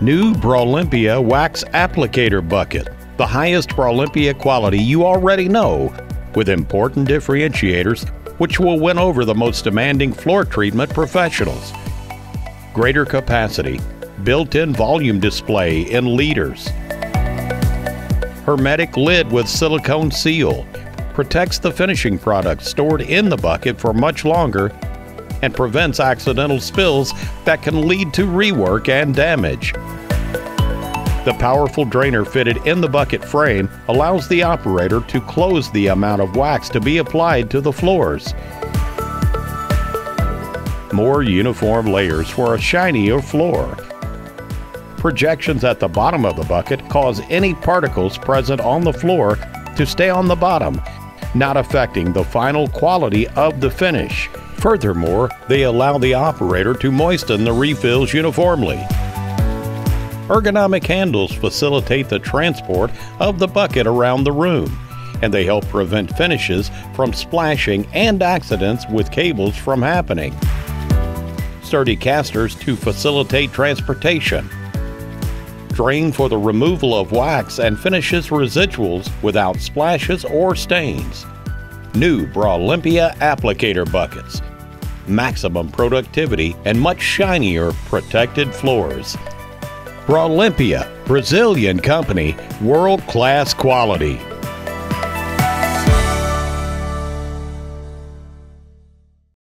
New Bralimpia Wax Applicator Bucket, the highest Bralimpia quality you already know, with important differentiators which will win over the most demanding floor treatment professionals. Greater capacity, built in volume display in liters. Hermetic lid with silicone seal protects the finishing product stored in the bucket for much longer and prevents accidental spills that can lead to rework and damage. The powerful drainer fitted in the bucket frame allows the operator to close the amount of wax to be applied to the floors. More uniform layers for a shinier floor. Projections at the bottom of the bucket cause any particles present on the floor to stay on the bottom, not affecting the final quality of the finish. Furthermore, they allow the operator to moisten the refills uniformly. Ergonomic handles facilitate the transport of the bucket around the room, and they help prevent finishes from splashing and accidents with cables from happening. Sturdy casters to facilitate transportation. Drain for the removal of wax and finishes residuals without splashes or stains. New Bralimpia applicator buckets. Maximum productivity and much shinier protected floors. Bralimpia, Brazilian company, world class quality.